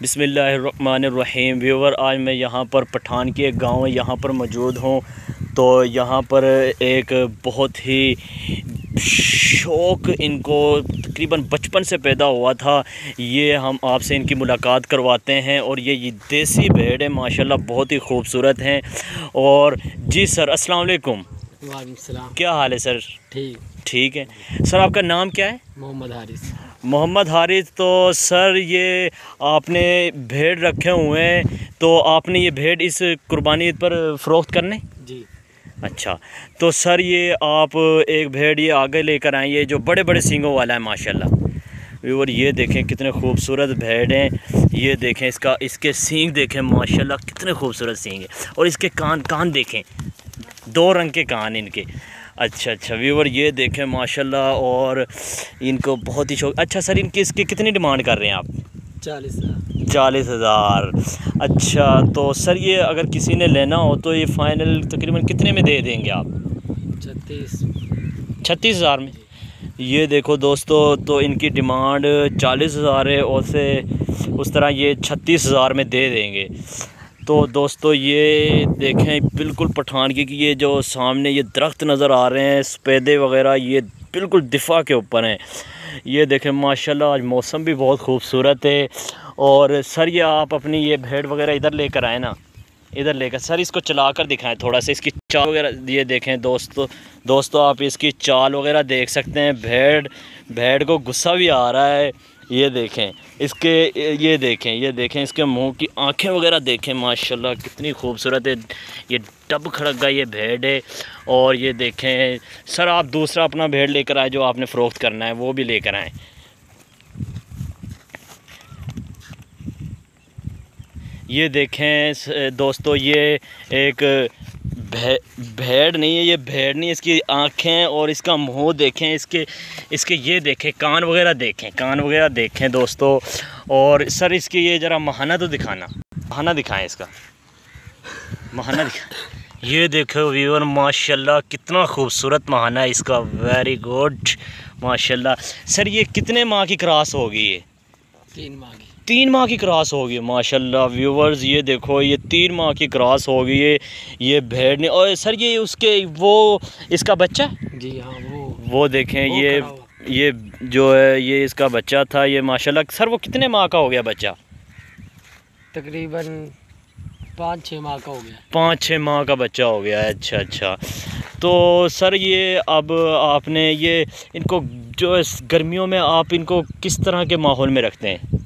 बिसमीम व्यूवर आज मैं यहाँ पर पठान के गाँव यहाँ पर मौजूद हूँ। तो यहाँ पर एक बहुत ही शौक़ इनको तकरीबन बचपन से पैदा हुआ था। ये हम आपसे इनकी मुलाकात करवाते हैं और ये ये देसी भेड़ है माशाल्लाह बहुत ही खूबसूरत हैं। और जी सर अस्सलाम वालेकुम। क्या हाल है सर? ठीक। ठीक है। सर आपका नाम क्या है? मोहम्मद हारिस। मोहम्मद हारिस तो सर ये आपने भेड़ रखे हुए हैं तो आपने ये भेड़ इस कुर्बानी पर फ़रोख्त करने? जी। अच्छा तो सर ये आप एक भेड़ ये आगे लेकर आए ये जो बड़े बड़े सींगों वाला है माशाल्लाह। और ये देखें कितने खूबसूरत भेड़ हैं ये देखें इसका इसके सींग देखें माशाल्लाह कितने खूबसूरत सींग हैं। और इसके कान कान देखें दो रंग के कान इनके। अच्छा अच्छा व्यूवर ये देखें माशाल्लाह और इनको बहुत ही शौक अच्छा सर इनकी इसकी कितनी डिमांड कर रहे हैं आप? चालीस हज़ार। चालीस हज़ार। अच्छा तो सर ये अगर किसी ने लेना हो तो ये फ़ाइनल तकरीबन कितने में दे देंगे आप? छत्तीस। छत्तीस हज़ार में? ये देखो दोस्तों तो इनकी डिमांड चालीस हज़ार है और से उस तरह ये छत्तीस हज़ार में दे देंगे। तो दोस्तों ये देखें बिल्कुल पठान की ये जो सामने ये दरख्त नज़र आ रहे हैं सफ़ेदे वगैरह, ये बिल्कुल दिफा के ऊपर हैं। ये देखें माशाल्लाह, आज मौसम भी बहुत खूबसूरत है। और सर ये आप अपनी ये भेड़ वगैरह इधर लेकर आए ना, इधर लेकर, सर इसको चला कर दिखाएँ थोड़ा सा, इसकी चाल वगैरह, ये देखें दोस्तों दोस्तों आप इसकी चाल वगैरह देख सकते हैं, भेड़ भेड़ को गुस्सा भी आ रहा है। ये देखें, इसके, ये देखें ये देखें, इसके मुँह की आँखें वगैरह देखें, माशाल्लाह, कितनी खूबसूरत है, ये डब खड़क ये भेड़ है, और ये देखें, सर आप दूसरा अपना भेड़ लेकर आए जो आपने फ़रोख्त करना है, वो भी लेकर आएँ। ये देखें दोस्तों, ये एक भे, भेड़ नहीं है ये भेड़ नहीं इसकी आँखें और इसका मुँह देखें इसके इसके ये देखें कान वगैरह देखें कान वगैरह देखें दोस्तों और सर इसकी ये ज़रा महाना तो दिखाना महाना दिखाएँ इसका महाना दिखा ये देखो व्यूवर माशाल्लाह कितना खूबसूरत महाना है इसका वेरी गुड माशाल्लाह सर ये कितने माह की क्रॉस होगी ये? तीन माह की। तीन माह की क्रॉस होगी माशाल्लाह व्यूवर्स ये देखो ये तीन माह की क्रॉस होगी ये ये भेड़ ने और सर ये उसके वो इसका बच्चा? जी हाँ वो। वो देखें वो ये ये जो है ये इसका बच्चा था ये माशाल्लाह सर वो कितने माह का हो गया बच्चा? तकरीबन पाँच छः माह का हो गया। पाँच छः माह का बच्चा हो गया है अच्छा अच्छा। तो सर ये अब आपने ये इनको जो गर्मियों में आप इनको किस तरह के माहौल में रखते हैं?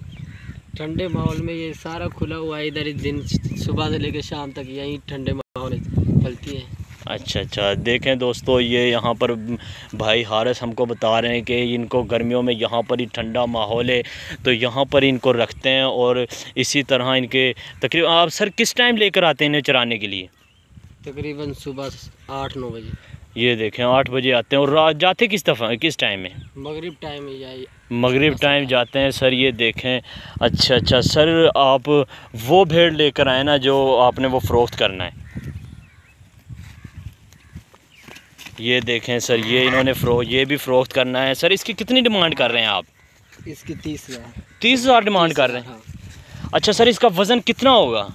ठंडे माहौल में ये सारा खुला हुआ है। इधर दिन सुबह से लेकर शाम तक यहीं ठंडे माहौल चलती है। अच्छा अच्छा। देखें दोस्तों ये यहाँ पर भाई हारस हमको बता रहे हैं कि इनको गर्मियों में यहाँ पर ही ठंडा माहौल है तो यहाँ पर इनको रखते हैं और इसी तरह इनके तकरीबन आप सर किस टाइम लेकर आते हैं इन्हें चराने के लिए? तकरीबन सुबह आठ नौ बजे। ये देखें आठ बजे आते हैं और रात जाते किस दफ़ा किस टाइम में? मगरिब टाइम ही में मगरिब टाइम जाते हैं। सर ये देखें अच्छा अच्छा सर आप वो भेड़ लेकर आए ना जो आपने वो फ़रोख्त करना है। ये देखें सर ये इन्होंने फ़रो ये भी फ़रोख्त करना है। सर इसकी कितनी डिमांड कर रहे हैं आप? इसकी तीस हज़ार। तीस हज़ार डिमांड कर रहे हैं? हाँ। अच्छा सर इसका वज़न कितना होगा?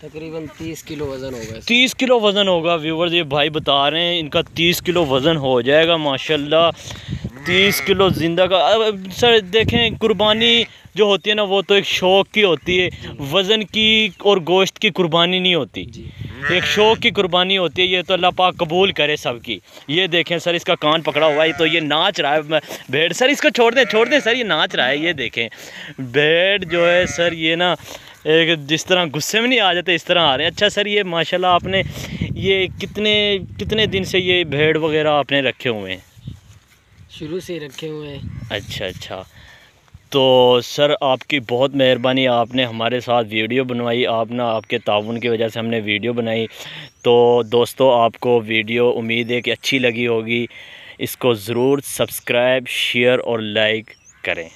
तकरीबन तीस किलो वज़न होगा तीस किलो वज़न होगा व्यूवर्स ये भाई बता रहे हैं इनका तीस किलो वज़न हो जाएगा माशाल्लाह। तीस किलो ज़िंदा का अब सर देखें कुर्बानी जो होती है ना वो तो एक शौक़ की होती है। वज़न की और गोश्त की कुर्बानी नहीं होती। एक शौक़ की कुर्बानी होती है ये तो अल्लाह पाक कबूल करे सबकी। ये देखें सर इसका कान पकड़ा हुआ है तो ये नाच रहा है भेड़ सर इसको छोड़ दें छोड़ दें सर ये नाच रहा है ये देखें। भेड़ जो है सर ये ना एक जिस तरह गुस्से में नहीं आ जाते इस तरह आ रहे हैं। अच्छा सर ये माशाल्लाह आपने ये कितने कितने दिन से ये भेड़ वगैरह आपने रखे हुए हैं? शुरू से रखे हुए हैं। अच्छा अच्छा। तो सर आपकी बहुत मेहरबानी आपने हमारे साथ वीडियो बनवाई आप ना आपके ताउन की वजह से हमने वीडियो बनाई। तो दोस्तों आपको वीडियो उम्मीद है कि अच्छी लगी होगी। इसको ज़रूर सब्सक्राइब शेयर और लाइक करें।